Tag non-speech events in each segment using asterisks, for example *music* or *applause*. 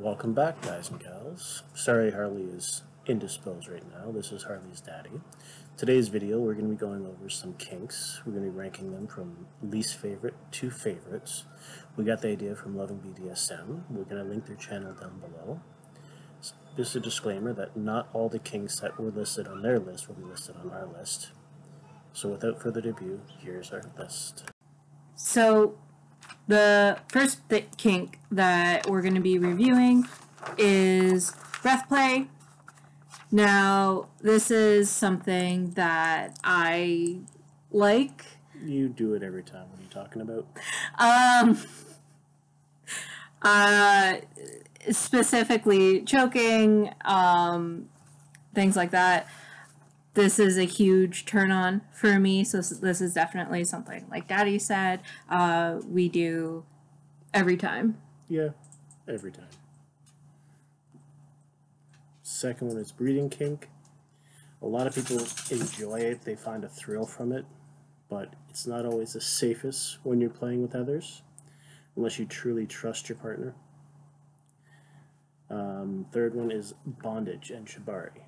Welcome back, guys and gals. Sorry Harley is indisposed right now. This is Harley's daddy. Today's video, we're going to be going over some kinks. We're going to be ranking them from least favorite to favorites. We got the idea from Loving BDSM. We're going to link their channel down below. Just a disclaimer that not all the kinks that were listed on their list will be listed on our list. So without further ado, here's our list. So, the first th- kink that we're going to be reviewing is breath play. Now, this is something that I like. You do it every time. What are you talking about? Um, *laughs* uh, specifically choking, um, things like that. This is a huge turn on for me. So this is definitely something like Daddy said. Uh, we do every time. Yeah, every time. Second one is breathing kink. A lot of people enjoy it, they find a thrill from it, but it's not always the safest when you're playing with others, unless you truly trust your partner. Um, third one is bondage and shibari.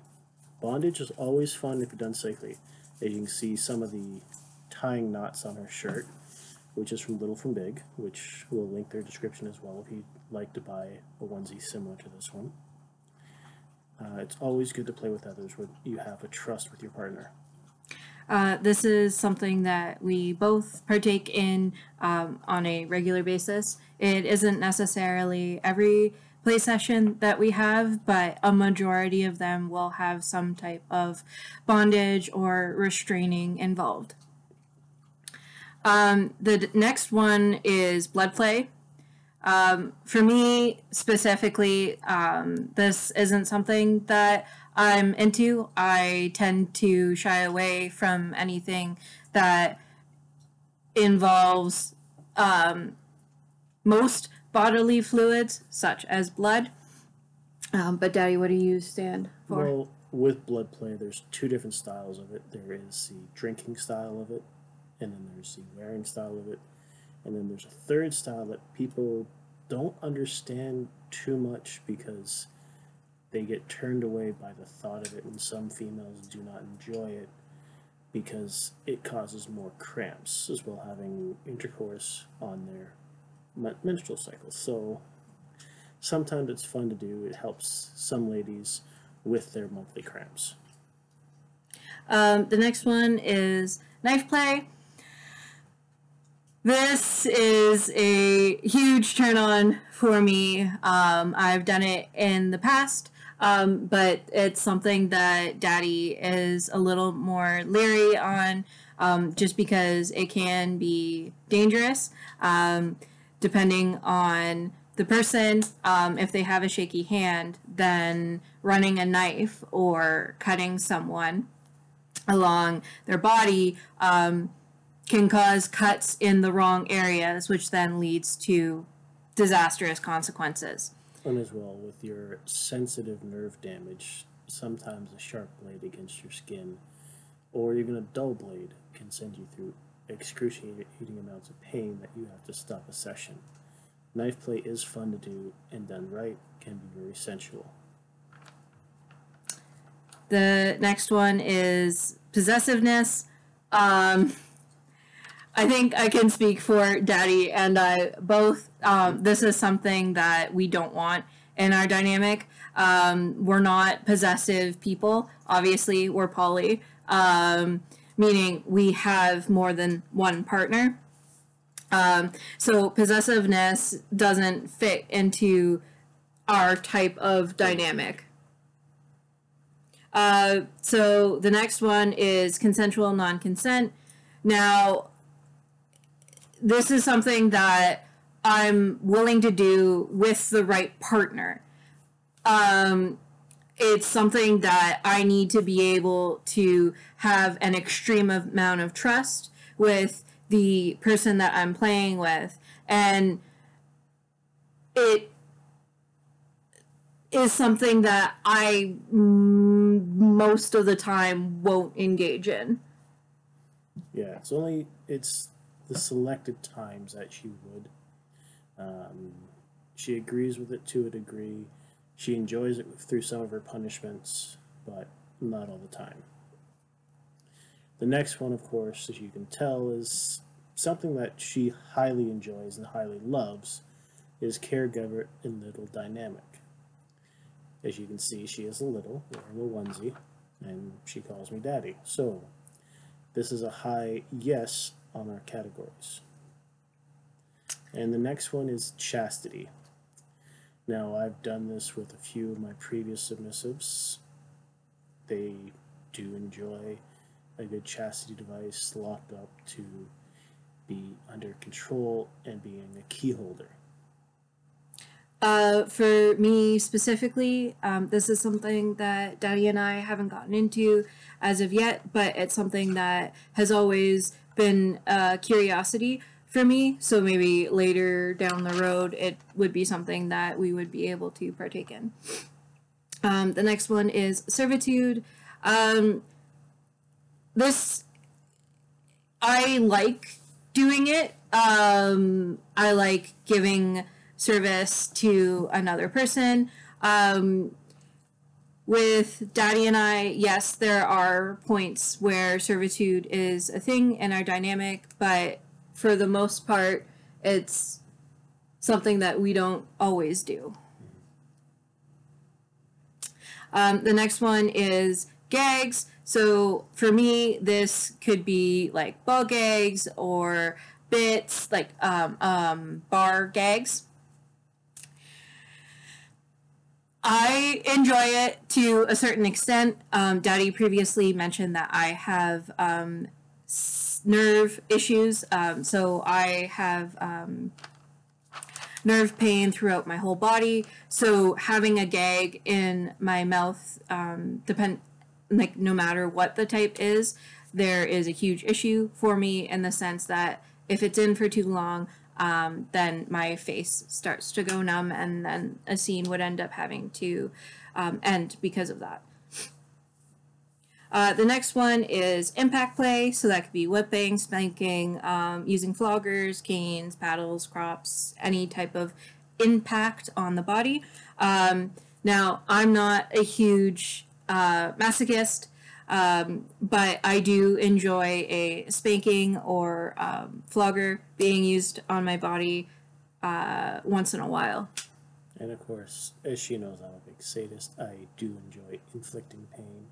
Bondage is always fun if done safely. As you can see, some of the tying knots on her shirt, which is from Little for Big, which we'll link their description as well if you'd like to buy a onesie similar to this one. Uh, it's always good to play with others where you have a trust with your partner. Uh, this is something that we both partake in um, on a regular basis. It isn't necessarily every play session that we have, but a majority of them will have some type of bondage or restraining involved. Um, the d- next one is blood play. Um, for me specifically, um, this isn't something that I'm into. I tend to shy away from anything that involves um, most bodily fluids, such as blood. Um, but, Daddy, what do you stand for? Well, with blood play, there's two different styles of it. There is the drinking style of it, and then there's the wearing style of it, and then there's a third style that people don't understand too much because they get turned away by the thought of it, and some females do not enjoy it because it causes more cramps as well having intercourse on their menstrual cycle. So sometimes it's fun to do. It helps some ladies with their monthly cramps. Um, the next one is knife play. This is a huge turn on for me. Um, I've done it in the past, um, but it's something that Daddy is a little more leery on um, just because it can be dangerous um, depending on the person. Um, if they have a shaky hand, then running a knife or cutting someone along their body um, can cause cuts in the wrong areas, which then leads to disastrous consequences. And as well, with your sensitive nerve damage, sometimes a sharp blade against your skin or even a dull blade can send you through excruciating amounts of pain that you have to stop a session. Knife play is fun to do and done right can be very sensual. The next one is possessiveness. Um, I think I can speak for Daddy and I both. Um, this is something that we don't want in our dynamic. Um, we're not possessive people. Obviously, we're poly, um, meaning we have more than one partner. Um, so possessiveness doesn't fit into our type of dynamic. Uh, so the next one is consensual non-consent. Now, this is something that I'm willing to do with the right partner. Um, it's something that I need to be able to have an extreme amount of trust with the person that I'm playing with. And it is something that I most of the time won't engage in. Yeah, it's only it's the selected times that she would. Um, She agrees with it to a degree. She enjoys it through some of her punishments, but not all the time. The next one, of course, as you can tell, is something that she highly enjoys and highly loves is caregiver in little dynamic. As you can see, she is a little, wearing a onesie, and she calls me daddy. So, this is a high yes on our categories. And the next one is chastity. Now, I've done this with a few of my previous submissives. They do enjoy a good chastity device locked up to be under control and being a key holder. Uh, for me specifically, um, this is something that Daddy and I haven't gotten into as of yet, but it's something that has always been a curiosity for me. So maybe later down the road, it would be something that we would be able to partake in. Um, the next one is servitude. Um, this, I like doing it. Um, I like giving service to another person. Um, with Daddy and I, yes, there are points where servitude is a thing in our dynamic, but for the most part, it's something that we don't always do. Um, the next one is gags. So for me, this could be like ball gags or bits, like um, um, bar gags. I enjoy it to a certain extent. Um, Daddy previously mentioned that I have um, nerve issues, um, so I have um, nerve pain throughout my whole body. So having a gag in my mouth, um, depend like no matter what the type is, there is a huge issue for me in the sense that if it's in for too long, um, then my face starts to go numb, and then a scene would end up having to um, end because of that. Uh, the next one is impact play, so that could be whipping, spanking, um, using floggers, canes, paddles, crops, any type of impact on the body. Um, now, I'm not a huge uh, masochist, um, but I do enjoy a spanking or um, flogger being used on my body uh, once in a while. And of course, as she knows, I'm a big sadist. I do enjoy inflicting pain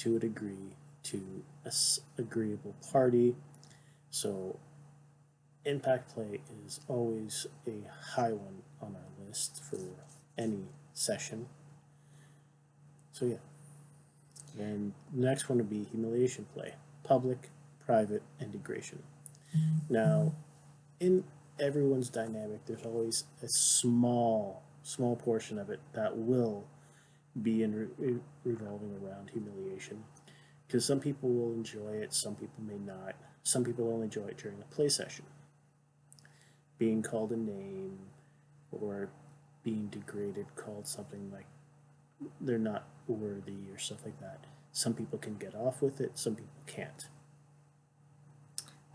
to a degree to a s- agreeable party. So, impact play is always a high one on our list for any session. So, yeah. And the next one would be humiliation play public, private, and degradation. Mm-hmm. Now, in everyone's dynamic, there's always a small, small portion of it that will be in re- revolving around humiliation. Because some people will enjoy it, some people may not. Some people only enjoy it during a play session. Being called a name or being degraded, called something like they're not worthy or stuff like that. Some people can get off with it, some people can't.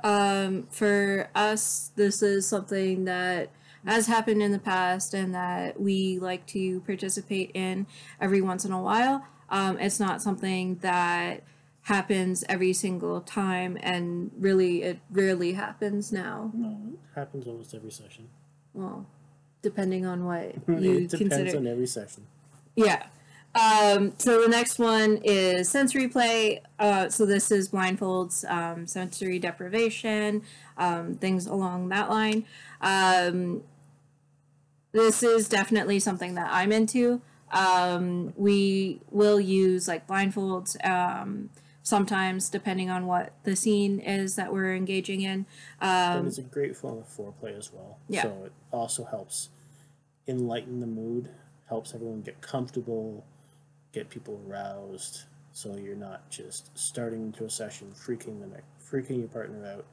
Um, for us, this is something that has happened in the past and that we like to participate in every once in a while. Um, it's not something that happens every single time, and really, it rarely happens now. No, it happens almost every session. Well, depending on what *laughs* you it depends consider. on every session. Yeah. Um, so the next one is sensory play. Uh, so this is blindfolds, um, sensory deprivation, um, things along that line. This is definitely something that I'm into. Um, we will use like blindfolds um, sometimes, depending on what the scene is that we're engaging in. Um, it's a great form of foreplay as well. Yeah. So it also helps enlighten the mood, helps everyone get comfortable, get people aroused. So you're not just starting into a session freaking the neck, freaking your partner out.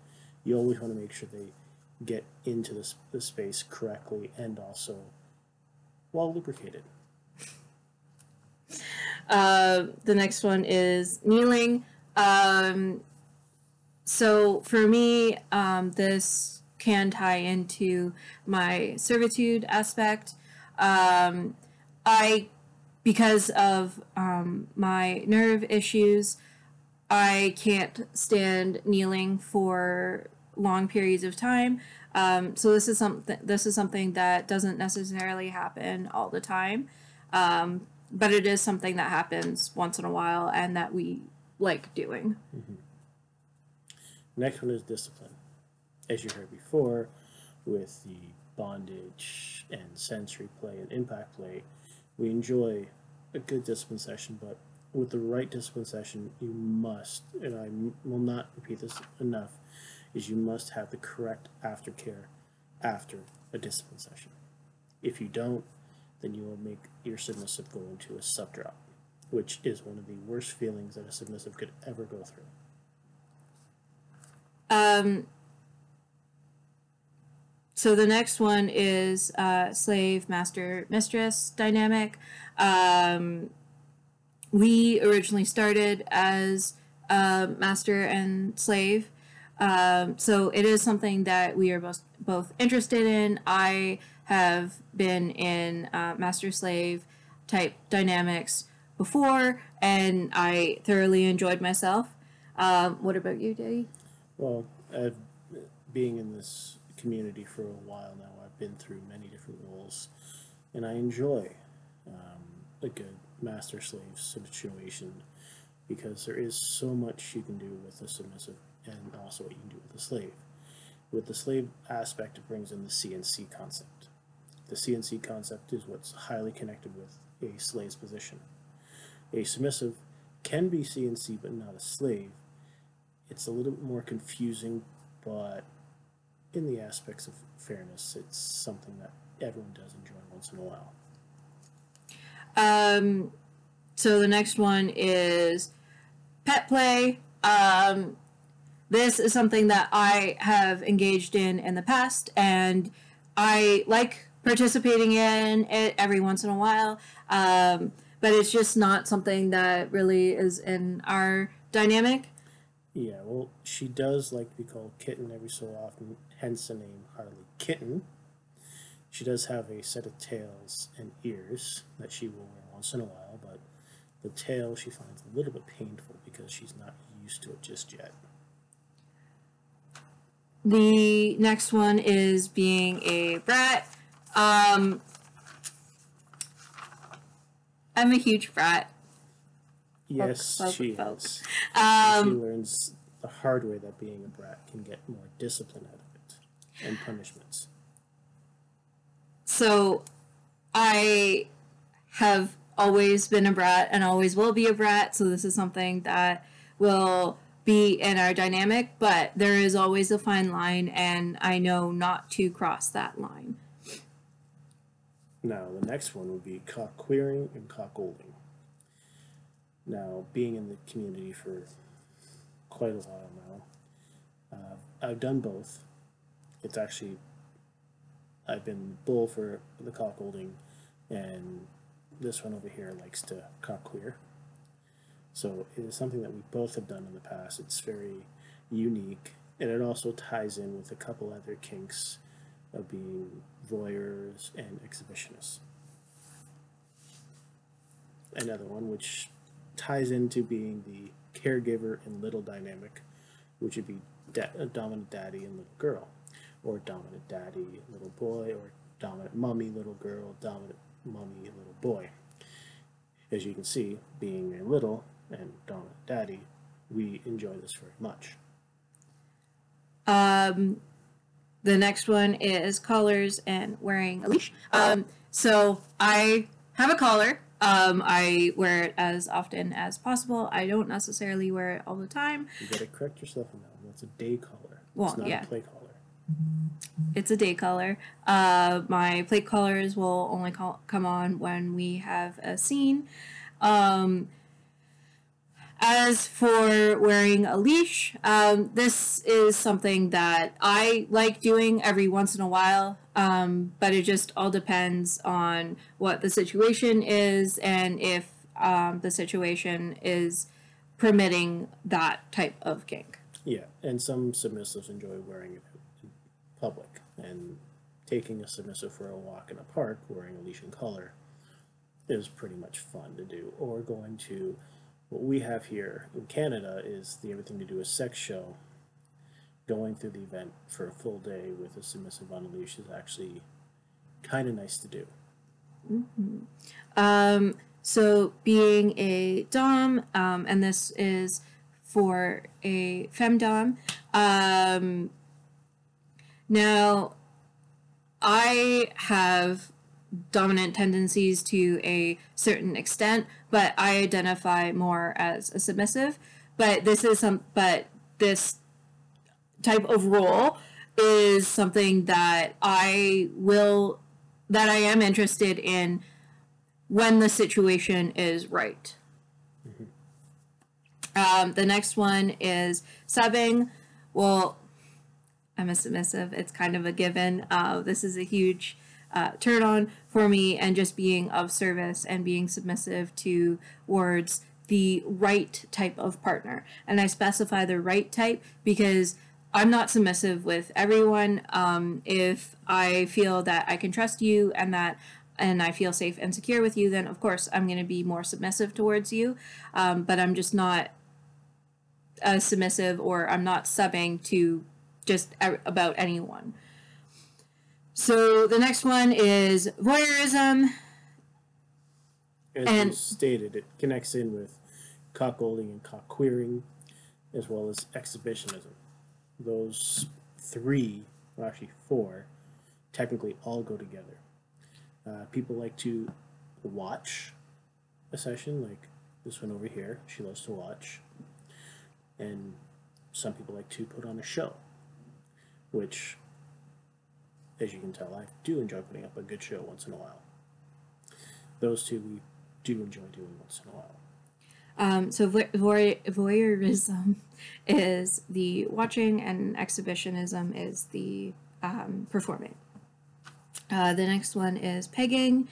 You always want to make sure they get into this the space correctly and also well lubricated. Uh, the next one is kneeling. Um, so for me, um, this can tie into my servitude aspect. Um, I, because of um, my nerve issues, I can't stand kneeling for long periods of time. Um, so this is something this is something that doesn't necessarily happen all the time, um, but it is something that happens once in a while and that we like doing. Next one is discipline. As you heard before, with the bondage and sensory play and impact play, we enjoy a good discipline session, but with the right discipline session, you must, and I will not repeat this enough, is you must have the correct aftercare after a discipline session. If you don't, then you will make your submissive go into a sub drop, which is one of the worst feelings that a submissive could ever go through. Um, so the next one is uh, slave master mistress dynamic. Um, we originally started as uh, master and slave. Um, so it is something that we are both both interested in. I have been in uh, master slave type dynamics before, and I thoroughly enjoyed myself. Um, what about you, Daddy? Well, being in this community for a while now, I've been through many different roles, and I enjoy um, a good master slave situation because there is so much you can do with a submissive and also what you can do with a slave. With the slave aspect, it brings in the CNC concept. The CNC concept is what's highly connected with a slave's position. A submissive can be CNC but not a slave, it's a little bit more confusing, but in the aspects of fairness, it's something that everyone does enjoy once in a while. Um, so the next one is pet play. Um, this is something that I have engaged in in the past, and I like participating in it every once in a while. Um, but it's just not something that really is in our dynamic. Yeah, well, she does like to be called Kitten every so often, hence the name Harley Kitten. She does have a set of tails and ears that she will wear once in a while, but the tail she finds a little bit painful because she's not used to it just yet. The next one is being a brat. Um, I'm a huge brat. Yes, poke, she poke. is. And she Um, learns the hard way that being a brat can get more discipline out of it and punishments. so I have always been a brat and always will be a brat. So this is something that will be in our dynamic, but there is always a fine line, and I know not to cross that line. Now, the next one would be cuckqueaning and cuckolding. Now, being in the community for quite a while now, uh, I've done both. It's actually, I've been bull for the cuckolding, and this one over here likes to cuckqueen. So it is something that we both have done in the past. It's very unique, and it also ties in with a couple other kinks of being voyeurs and exhibitionists. Another one which ties into being the caregiver and little dynamic, which would be da- a dominant daddy and little girl, or dominant daddy, little boy, or dominant mummy, little girl, dominant mummy, little boy. As you can see, being a little and dominant daddy, we enjoy this very much. Um, the next one is collars and wearing a leash. Um, so I have a collar. Um, I wear it as often as possible. I don't necessarily wear it all the time. You gotta correct yourself on that one. That's a day collar. Well, it's not yeah. a play collar. It's a day collar. Uh, my plate collars will only call, come on when we have a scene. Um, as for wearing a leash, um, this is something that I like doing every once in a while, um, but it just all depends on what the situation is and if um, the situation is permitting that type of kink. Yeah, and some submissives enjoy wearing it in public. And taking a submissive for a walk in a park wearing a leash and collar is pretty much fun to do. Or going to what we have here in Canada is the everything to do a sex show. Going through the event for a full day with a submissive leash is actually kind of nice to do. Um, so being a dom, um, and this is for a femdom. Um, now, I have dominant tendencies to a certain extent, but I identify more as a submissive. But this is some, but this type of role is something that I will, that I am interested in when the situation is right. Um, the next one is subbing. Well, I'm a submissive. It's kind of a given. Uh, this is a huge uh, turn on for me, and just being of service and being submissive towards the right type of partner. And I specify the right type because I'm not submissive with everyone. Um, if I feel that I can trust you and that and I feel safe and secure with you, then of course I'm going to be more submissive towards you. Um, but I'm just not submissive or I'm not subbing to just about anyone. So the next one is voyeurism. As And- you stated, it connects in with cuckolding and cuckqueaning, as well as exhibitionism. Those three, well, actually four, technically all go together. Uh, people like to watch a session, like this one over here. She loves to watch. And some people like to put on a show, which, as you can tell, I do enjoy putting up a good show once in a while. Those two we do enjoy doing once in a while. Um, so vo- voy- voyeurism *laughs* is the watching, and exhibitionism is the um, performing. Uh, the next one is pegging.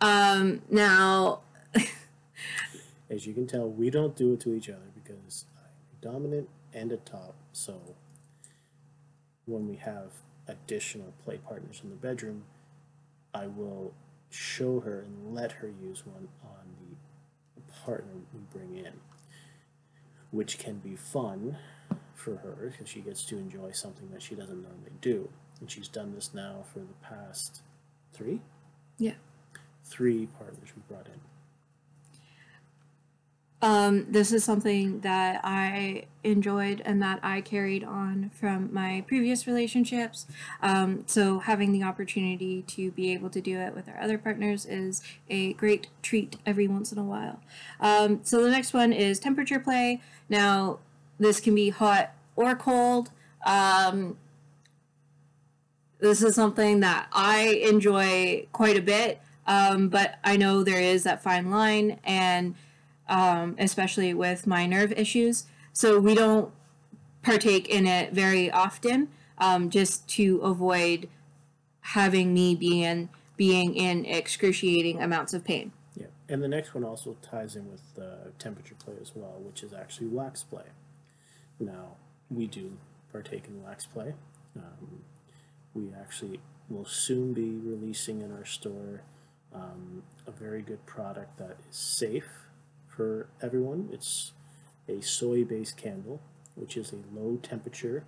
Um, now, *laughs* As you can tell, we don't do it to each other because I'm dominant and a top. So when we have additional play partners in the bedroom, I will show her and let her use one on the partner we bring in, which can be fun for her because she gets to enjoy something that she doesn't normally do. And she's done this now for the past three, yeah. three partners we brought in. Um, this is something that I enjoyed and that I carried on from my previous relationships. Um, so having the opportunity to be able to do it with our other partners is a great treat every once in a while. Um, so the next one is temperature play. Now, this can be hot or cold. Um, this is something that I enjoy quite a bit, um, but I know there is that fine line and um, especially with my nerve issues. So we don't partake in it very often, um, just to avoid having me being being in excruciating amounts of pain. Yeah, and the next one also ties in with uh, temperature play as well, which is actually wax play. Now, we do partake in wax play. Um, we actually will soon be releasing in our store um, a very good product that is safe for everyone. It's a soy based candle, which is a low temperature,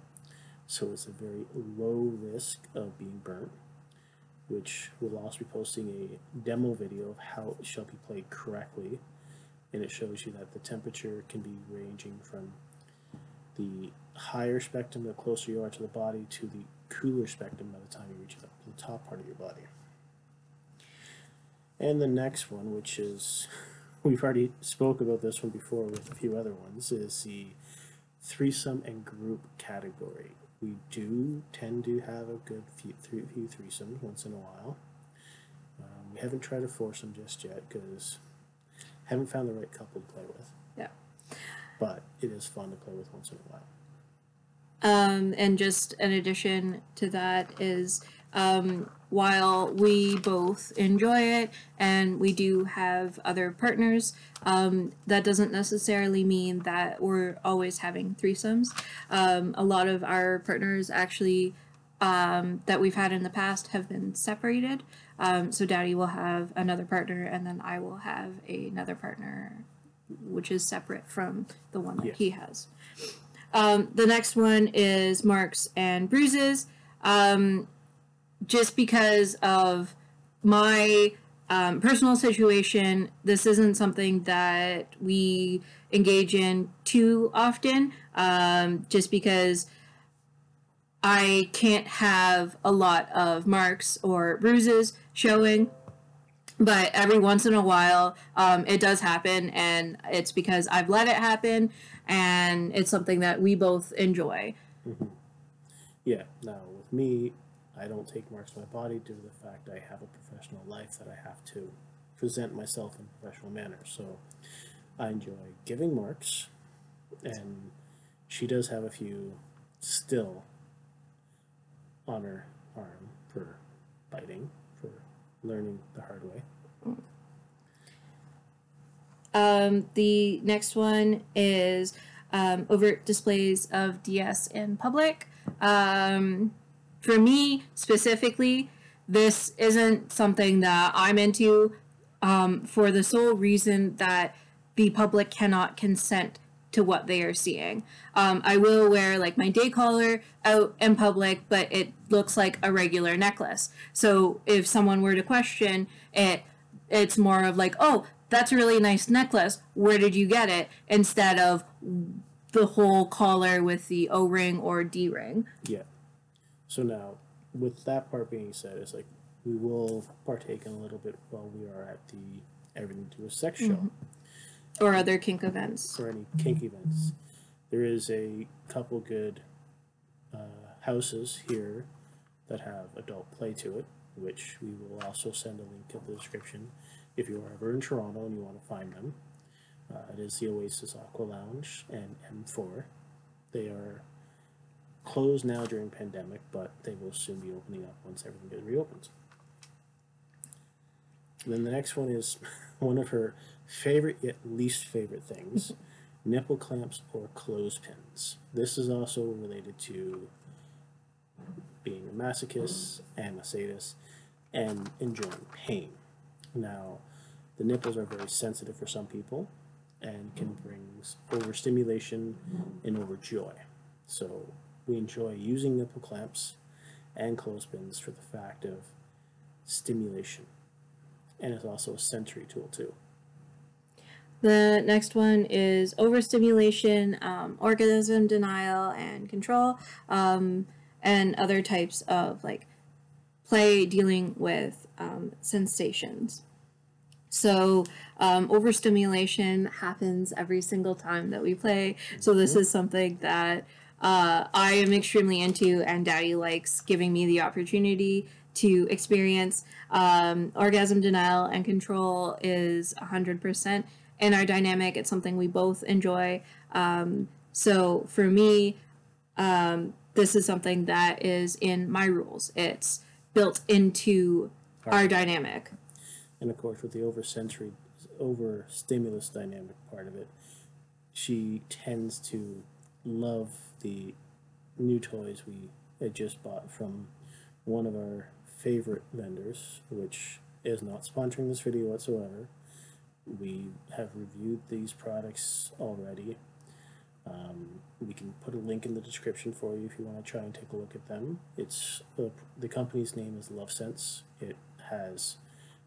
so it's a very low risk of being burnt which we'll also be posting a demo video of how it shall be played correctly. And it shows you that the temperature can be ranging from the higher spectrum the closer you are to the body to the cooler spectrum by the time you reach the top part of your body. And the next one, which is we've already spoke about this one before with a few other ones, is the threesome and group category. We do tend to have a good few, three, few threesomes once in a while. Um, we haven't tried a foursome just yet because haven't found the right couple to play with. Yeah. But it is fun to play with once in a while. Um, and just an addition to that is um, while we both enjoy it and we do have other partners, um, that doesn't necessarily mean that we're always having threesomes. Um, a lot of our partners actually um, that we've had in the past have been separated. Um, so Daddy will have another partner, and then I will have another partner, which is separate from the one that Yeah. he has. Um, the next one is marks and bruises. Um, just because of my um, personal situation, this isn't something that we engage in too often. Um, just because I can't have a lot of marks or bruises showing. But every once in a while, um, it does happen, and it's because I've let it happen, and it's something that we both enjoy. Yeah. Now with me, I don't take marks on my body due to the fact I have a professional life that I have to present myself in a professional manner. So I enjoy giving marks, and she does have a few still on her arm for biting, for learning the hard way. Um, the next one is um, overt displays of DS in public. Um, for me specifically, this isn't something that I'm into um, for the sole reason that the public cannot consent to what they are seeing. Um, I will wear like my day collar out in public, but it looks like a regular necklace. So if someone were to question it, it's more of like, oh, that's a really nice necklace. Where did you get it? Instead of the whole collar with the O ring or D ring. Yeah. So now, with that part being said, it's like we will partake in a little bit while we are at the Everything to a Sex show Or other kink events. or any kink events. There is a couple good uh, houses here that have adult play to it, which we will also send a link in the description if you are ever in Toronto and you want to find them. Uh, it is the Oasis Aqualounge and M4. They are closed now during pandemic, but they will soon be opening up once everything gets reopened. then the next one is *laughs* one of her favorite yet least favorite things *laughs* nipple clamps or clothespins. This is also related to being a masochist and a sadist and enjoying pain. Now, the nipples are very sensitive for some people and can bring overstimulation and overjoy. So, we enjoy using nipple clamps and clothespins for the fact of stimulation. And it's also a sensory tool, too. The next one is overstimulation, um, orgasm denial and control, um, and other types of like play dealing with um, sensations. So, um, overstimulation happens every single time that we play. So, this is something that uh, I am extremely into, and Daddy likes giving me the opportunity to experience. Um, orgasm denial and control is 100% in our dynamic. It's something we both enjoy. Um, so, for me, um, this is something that is in my rules. It's built into our dynamic. And of course, with the over sensory, over stimulus dynamic part of it, she tends to love the new toys we had just bought from one of our favorite vendors, which is not sponsoring this video whatsoever. We have reviewed these products already. Um, we can put a link in the description for you if you want to try and take a look at them. It's uh, the company's name is Lovense. It has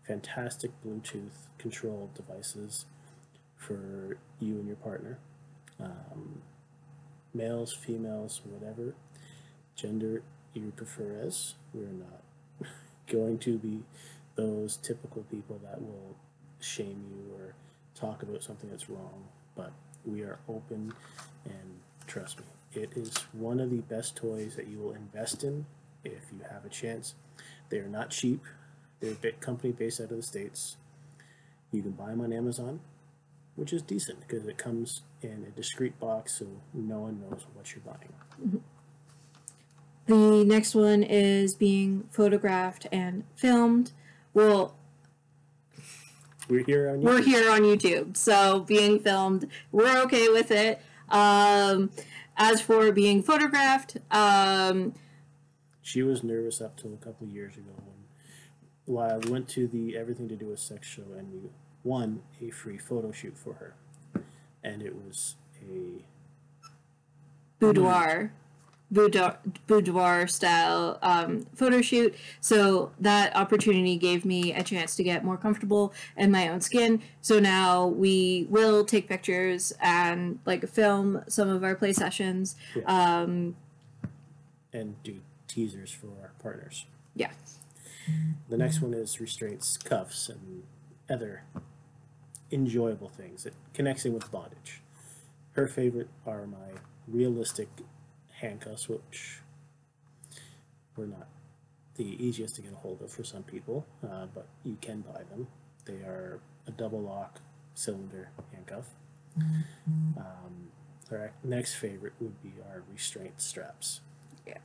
fantastic Bluetooth controlled devices for you and your partner. Um, males, females, whatever gender you prefer as. We're not *laughs* going to be those typical people that will shame you or talk about something that's wrong, but we are open and trust me, it is one of the best toys that you will invest in if you have a chance. They are not cheap. They're a bit company based out of the States. You can buy them on Amazon, which is decent because it comes in a discreet box so no one knows what you're buying. The next one is being photographed and filmed. Well, We're here on we're YouTube. here on YouTube, so being filmed, we're okay with it. Um, as for being photographed, um, She was nervous up till a couple of years ago when while I went to the Everything to Do with Sex show and we won a free photo shoot for her. And it was a boudoir boudoir, boudoir style um, photo shoot so that opportunity gave me a chance to get more comfortable in my own skin so now we will take pictures and like film some of our play sessions Yeah. um, and do teasers for our partners. yeah The next one is restraints, cuffs, and other enjoyable things. It connects in with bondage. Her favorite are my realistic handcuffs, which were not the easiest to get a hold of for some people, uh, but you can buy them. They are a double lock cylinder handcuff. Um, her next favorite would be our restraint straps. Yeah.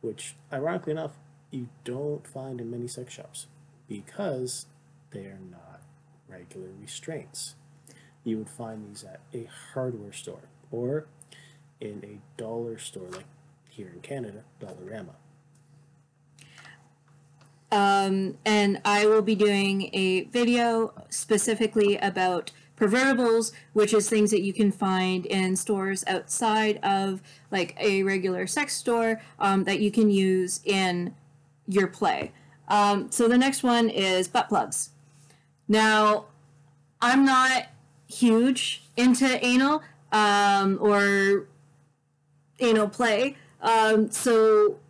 Which, ironically enough, you don't find in many sex shops because they are not regular restraints. You would find these at a hardware store or in a dollar store, like here in Canada, Dollarama. um, and I will be doing a video specifically about pervertibles, which is things that you can find in stores outside of like a regular sex store um, that you can use in your play. Um, so the next one is butt plugs. Now, I'm not huge into anal um, or anal play, um, so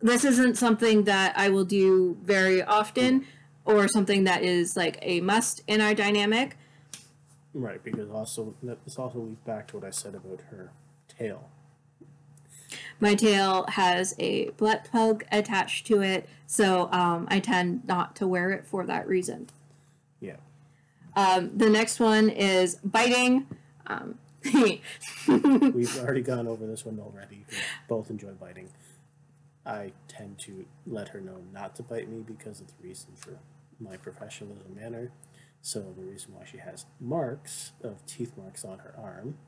this isn't something that I will do very often or something that is like a must in our dynamic. Right, because also this also leads back to what I said about her tail. My tail has a butt plug attached to it, so um, I tend not to wear it for that reason. Um, the next one is biting. Um, *laughs* We've already gone over this one already. We both enjoy biting. I tend to let her know not to bite me because of the reason for my professionalism manner. So the reason why she has marks of teeth marks on her arm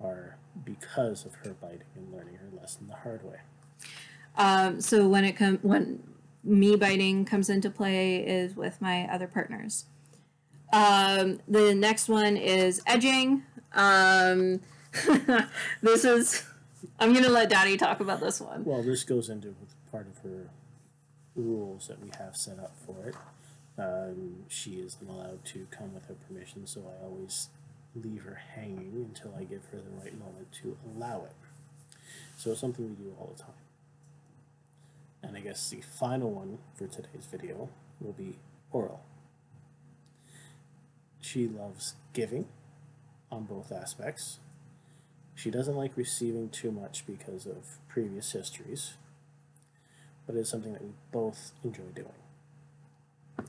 are because of her biting and learning her lesson the hard way. um, so when it comes when me biting comes into play is with my other partners. Um, the next one is edging. Um, *laughs* this is I'm gonna let Daddy talk about this one. Well, this goes into part of her rules that we have set up for it. Um, she isn't allowed to come with her permission, so I always leave her hanging until I give her the right moment to allow it. So it's something we do all the time. And I guess the final one for today's video will be oral. She loves giving on both aspects. She doesn't like receiving too much because of previous histories, but it's something that we both enjoy doing.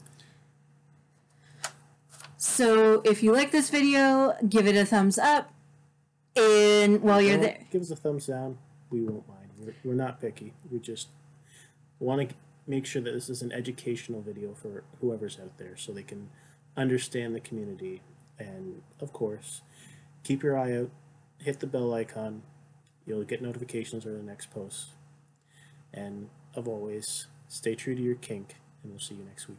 So if you like this video, give it a thumbs up. And while you're Don't there, give us a thumbs down. We won't mind. We're, we're not picky. We just want to make sure that this is an educational video for whoever's out there so they can understand the community. And of course, keep your eye out, hit the bell icon. You'll get notifications for the next post. And of always, stay true to your kink, and we'll see you next week.